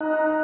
you